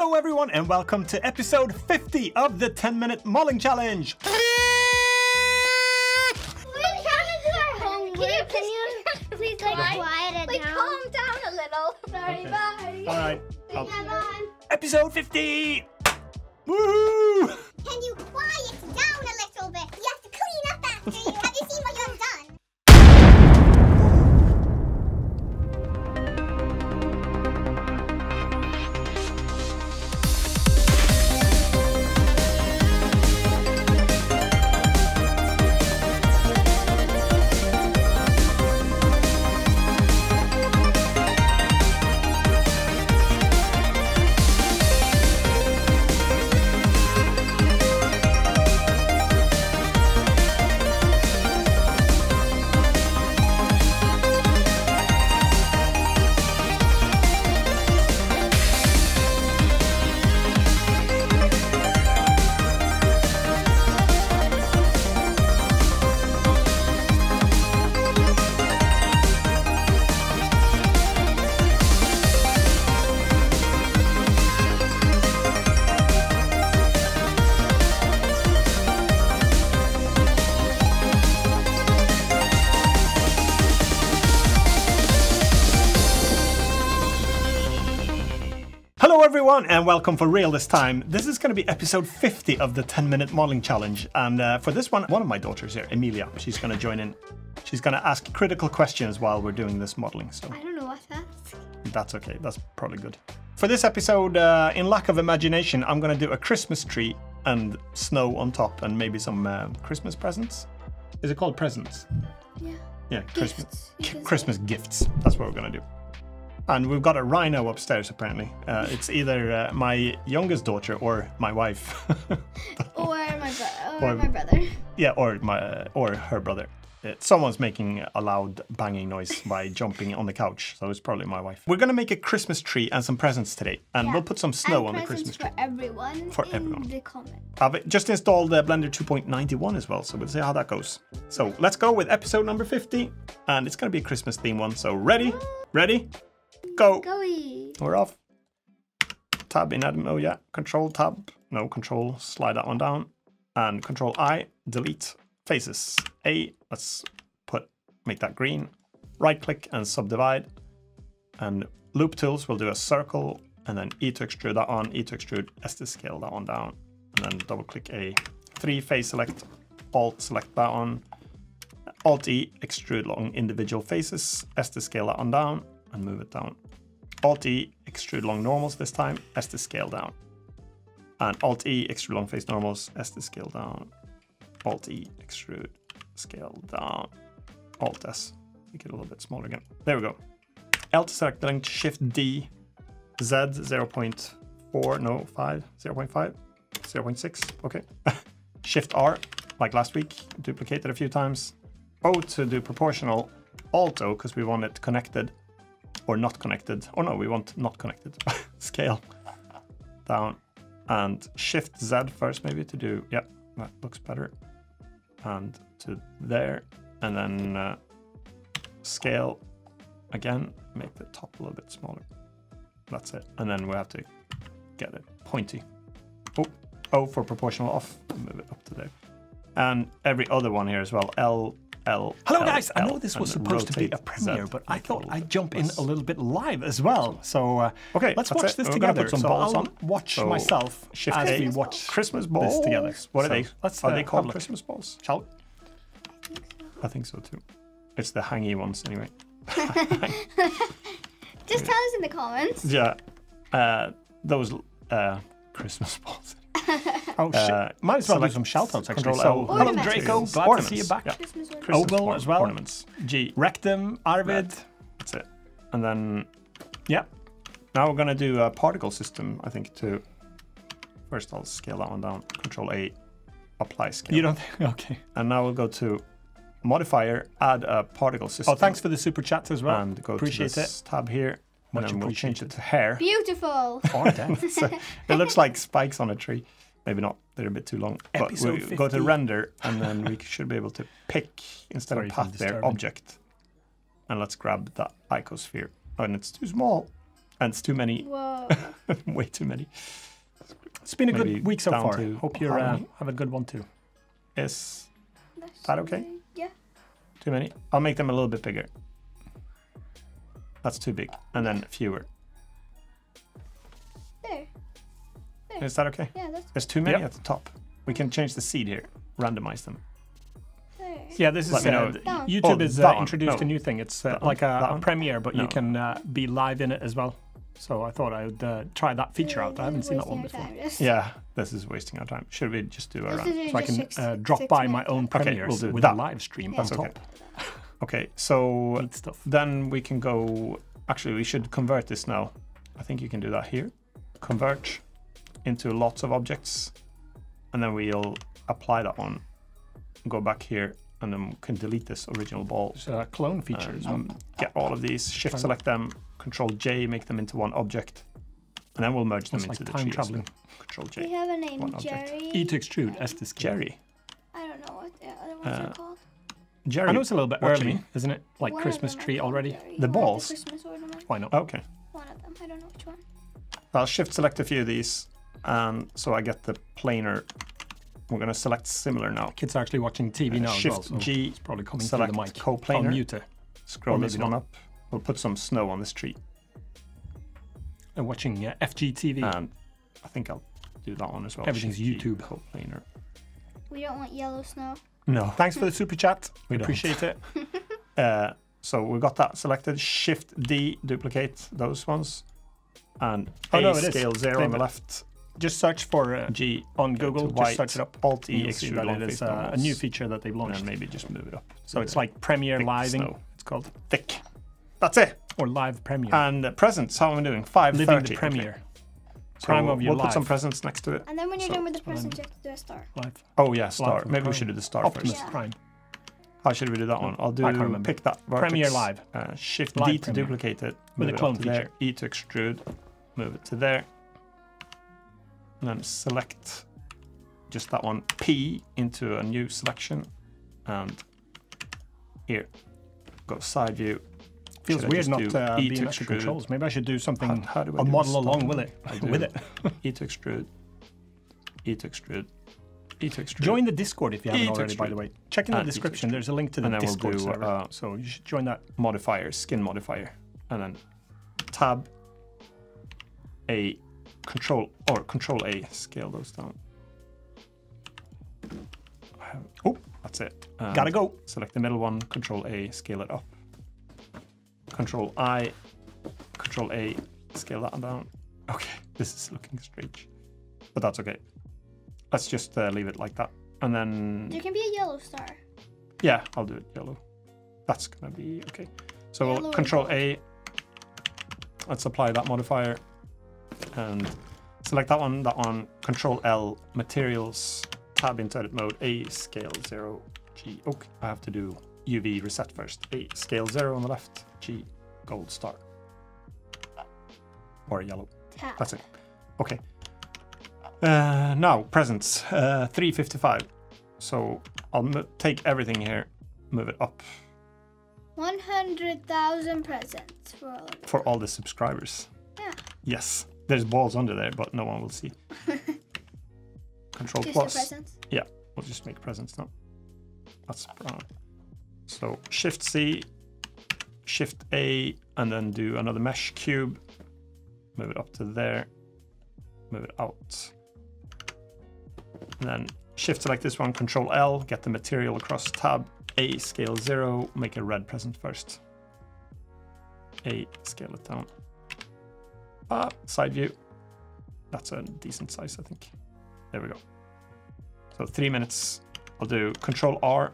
Hello, everyone, and welcome to episode 50 of the 10 Minute Modeling Challenge. We trying to do our homework. Can you, can you please like quiet it Like, down? calm down a little. Sorry, Okay. bye. All right, I'll- Come on. episode 50. Woohoo! Can you quiet down a little bit? You have to clean up after you. Have you seen what you everyone, and welcome for real this time. This is going to be episode 50 of the 10 Minute Modeling Challenge. And uh, for this one, one of my daughters here, Emilia, she's going to join in. She's going to ask critical questions while we're doing this modeling. So I don't know what to ask. that's okay. That's probably good. For this episode, uh, in lack of imagination, I'm going to do a Christmas tree and snow on top and maybe some uh, Christmas presents. Is it called presents? Yeah. Yeah, Christmas Gifts. Christmas gifts. That's what we're gonna do. And we've got a rhino upstairs. Apparently, uh, it's either uh, my youngest daughter or my wife. Or my bro- or Or- my brother. yeah, or my uh, or her brother. Uh, someone's making a loud banging noise by jumping on the couch, so it's probably my wife. We're gonna make a Christmas tree and some presents today, and Yeah. we'll put some snow and on the Christmas tree. for everyone For in everyone. the comment. I've just installed the Blender 2.91 as well, so we'll see how that goes. So let's go with episode number 50, and it's gonna be a Christmas theme one. So ready, ready, go. Goey. We're off. Tab in admin. Oh yeah. Control tab. No control. Slide that one down. And control I. Delete faces. A. Let's put make that green. Right click and subdivide. And loop tools We'll do a circle. And then E to extrude that on. E to extrude. S to scale that one down. And then double click a three face select. Alt select that one. Alt E extrude along individual faces. S to scale that one down and move it down. Alt E, extrude long normals this time, S to scale down. And Alt E, extrude long face normals, S to scale down. Alt E, extrude, scale down. Alt S, make it a little bit smaller again. There we go. L to select the length, Shift D, Z 0.4, no, 5, 0.5, 0.6, okay. Shift R, like last week, duplicate it a few times. O to do proportional, Alt O, because we want it connected or not connected. Or no, we want not connected. Scale down and Shift Z first, maybe to do. Yeah, that looks better. And to there, and then uh, scale again. Make the top a little bit smaller. That's it. And then we have to get it pointy. Oh, O for proportional off. Move it up to there. And every other one here as well. L. L. Hello, L, guys. I L, know this was supposed to be a premiere, Z, but I thought I'd jump in a little bit live as well. So uh, Okay, let's watch it. this We're together. put some so balls I'll on. watch So, myself Shift as A. we watch Christmas balls this together. What are So, they? let's, are uh, they called. Christmas balls? Shall? I think so too. It's the hangy ones anyway. Just tell us in the comments. Yeah, uh, those uh, Christmas balls. Oh shit! Uh, Might as well do some shout outs actually. Control So, L. hello Draco, glad to Ornaments. see you back. Yeah. Christmas ornaments. Christmas Oval or- as well. Ornaments. G. Rectum, Arvid. Red. That's it. And then, yeah. Now we're gonna do a particle system. I think to. First, I'll scale that one down. Control A. Apply scale. You don't think? Okay. And now we'll go to modifier. Add a particle system. Oh, thanks for the super chats as well. and go Appreciate to this tab here. Much and then we'll change it to hair. Beautiful. Or death. so it looks like spikes on a tree. Maybe not. They're a bit too long. But Episode we go to render, and then we should be able to pick instead Sorry of path there object. And let's grab that icosphere. Oh, and it's too small. And it's too many, Whoa. way too many. It's been a Maybe good week so far. to Hope you uh, have a good one too. Is that okay? Yeah. too many? I'll make them a little bit bigger. That's too big. And then fewer. There. There. Is that okay? Yeah, that's There's too many Yep. at the top. We can change the seed here, randomize them. there. Yeah, this is Let me uh. YouTube Oh, is uh, introduced No. a new thing. It's uh, like a, a premiere, but No. you can uh, be live in it as well. So I thought I would uh, try that feature out. I haven't seen that one before. time, just- Yeah, this is wasting our time. Should we just do a This run? So I can six- uh, drop six by my minutes. own Okay, premieres we'll do with that. a live stream Yeah. on top. okay. Okay, so stuff. then we can go. Actually, we should convert this now. I think you can do that here. Convert into lots of objects, and then we'll apply that one. Go back here, and then we can delete this original ball. There's a clone features. Um, get all of these, shift Fine. select them, control J, make them into one object, and then we'll merge them It's like into the time tree. as traveling. well. Control We have a name, One object. Jerry. E to extrude, S to scale. Jerry. I don't know what the other ones Uh, are called. Jerry. I know it's a little bit watching. early, isn't it? Like One Christmas tree already. The balls? Christmas ornaments. Why not? Okay. One of them. I don't know which one. I'll shift select a few of these, and so I get the planar. We're going to select similar now. Kids are actually watching TV now shift as well, so G, it's probably coming select through the mic. coplanar. I'll mute it. Scroll this one not. up. We'll put some snow on this tree, And watching uh, FGTeeV. and I think I'll do that one as well. Everything's Shift G, YouTube. Coplanar. We don't want yellow snow. No. Thanks for the super chat. We don't. appreciate it. Uh, so we got that selected. Shift D, duplicate those ones, and Oh, A no, it is. scale zero on the left. Just search for uh, G on Google. to Just search it up. Alt E you'll see extrude that it is face uh, a new feature that they've launched. And maybe just move it up. So it's like Premiere Thick Living. snow. It's called thick. That's it. or Live Premiere. And uh, presents. How am I doing? Five Living the Premiere. So Prime of your we'll put some life. presents next to it. And then when you're So, done with the that's what I present, mean. you have to do a star. Live. Oh yeah, star. from Maybe we should do the star Optimus first. Yeah. Prime. How should we do that one? I'll do I can't remember. pick that vertex. Premiere Live. Uh, shift Live D to Premiere. duplicate it. With a clone up to there. feature. E to extrude. Move it to there. And then select just that one P into a new selection. And here, go side view. Feels Should weird not uh, being the controls. Maybe I should do something. How, how do I do model along with it. With it. E to extrude. E to extrude. E to extrude. Join the Discord if you haven't E to already, by the way. Check in the And E description. There's a link to the And then we'll Discord do, server. uh, so you should join that. modifier, skin modifier, and then tab A, control or control A, scale those down. Oh, that's it. And Gotta go. Select the middle one, control A, scale it up. Control I, control A, scale that down. Okay, this is looking strange, but that's okay. Let's just uh, leave it like that. And then There can be a yellow star. yeah, I'll do it yellow. That's gonna be okay. So Yellow we'll control. A. Let's apply that modifier and select that one, that one, control L, materials, tab into edit mode, A scale zero, G. Okay, I have to do UV reset first. A scale zero on the left, G gold star. Or yellow. That's it. Okay. Uh, now, presents. Uh, 355. So I'll take everything here, move it up 100,000 presents for all for all the subscribers. Yeah. Yes. There's balls under there, but no one will see. Control Just plus. presents. Yeah, we'll just make presents now. That's brown. So Shift C, Shift A, and then do another mesh cube. Move it up to there. Move it out. And then Shift select this one, Control L, get the material across tab. A scale zero, make a red present first. A scale it down. Ah, side view. That's a decent size, I think. There we go. So three minutes. I'll do Control R,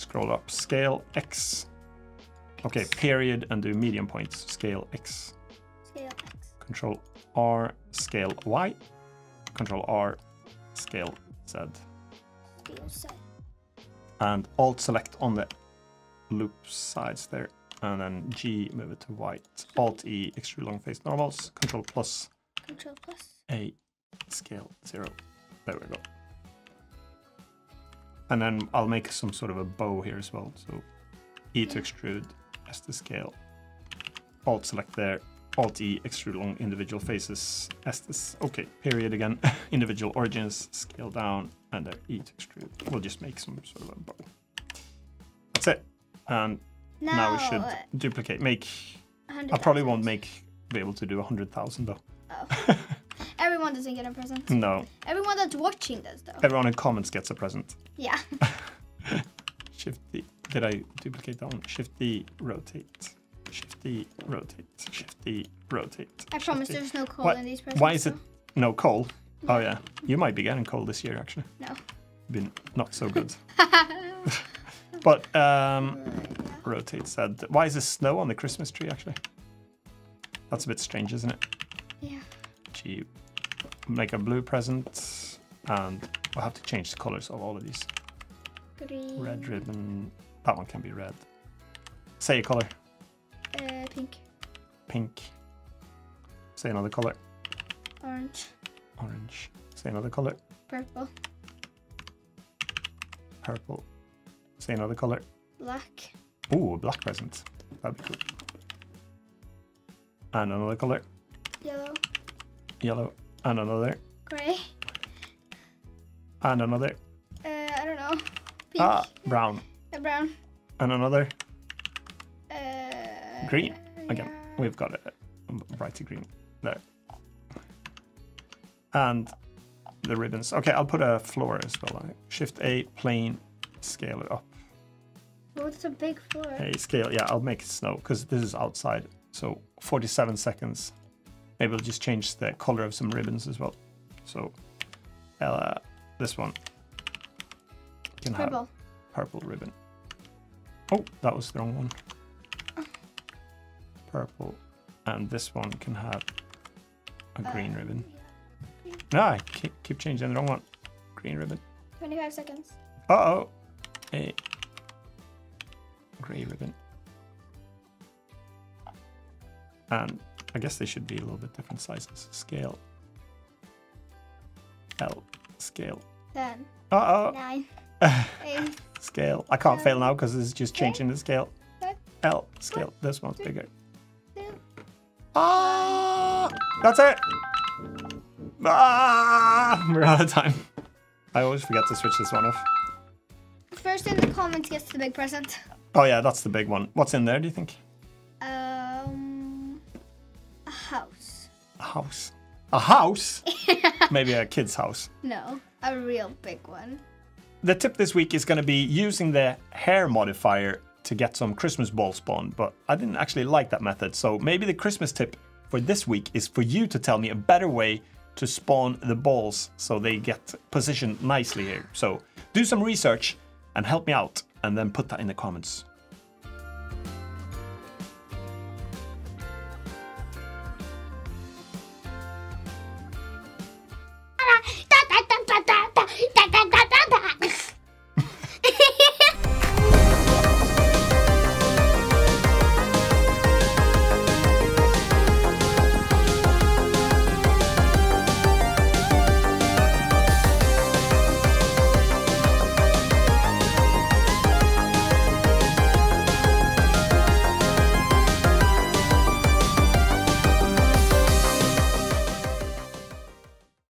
scroll up, scale X. Okay, period, and do medium points, scale X. Scale X. Control R, scale Y. Control R, scale Z. Scale Z. And Alt select on the loop sides there. And then G, move it to white. Alt E, extrude long face normals. Control plus Control plus. A, scale zero. There we go. And then I'll make some sort of a bow here as well. So E to extrude, S to scale. Alt select there. Alt E, extrude along individual faces. Estes. Okay, period again. individual origins, scale down, and then E to extrude. We'll just make some sort of a bow. That's it. And Now, now we should duplicate. Make. I probably won't make be able to do a hundred thousand though. Oh. Everyone doesn't get a present. No, Everyone that's watching does though. everyone in comments gets a present. Yeah. Shift D. Did I duplicate that one? Shift D, rotate. Shift D, rotate. Shift D, rotate. I Shift promise D. there's no coal Why- in these presents. Why is it though. no coal? Oh yeah, you might be getting coal this year actually. No. Been not so good. but um, rotate said. Why is there snow on the Christmas tree actually? That's a bit strange, isn't it? Yeah. Gee, make a blue present, and we'll have to change the colors of all of these. Green. Red ribbon. That one can be red. Say a color. Uh, pink. Pink. Say another color. Orange. Orange. Say another color. Purple. Purple. Say another color. Black. Ooh, a black present. That'd be cool. And another color. Yellow. Yellow. And another. Gray. And another. Uh, I don't know. Pink. Ah, brown. Uh, brown. And another. Uh, Green. Again, yeah. we've got a brighty green there. And the ribbons. Okay, I'll put a floor as well. Shift A, plane, scale it up. Oh, it's a big floor. A scale, yeah, I'll make it snow because this is outside. So 47 seconds. Maybe we'll just change the color of some ribbons as well. So uh, this one can have Purple. purple ribbon. Oh, that was the wrong one. Purple. And this one can have a green Uh, ribbon. yeah. No, I keep, keep changing the wrong one. Green ribbon. 25 seconds. Uh oh. A grey ribbon. And I guess they should be a little bit different sizes. Scale. L. Scale. 10. Uh 9. oh. 8. scale. I can't fail now because this is just changing the scale. L. Scale. This one's bigger. 2. Ah! That's it! Ah! We're out of time. I always forget to switch this one off. First in the comments gets the big present. Oh yeah, that's the big one. What's in there, do you think? House. A house. Maybe a kid's house. No, a real big one. The tip this week is going to be using the hair modifier to get some Christmas balls spawned, but I didn't actually like that method. So maybe the Christmas tip for this week is for you to tell me a better way to spawn the balls so they get positioned nicely here. So do some research and help me out and then put that in the comments.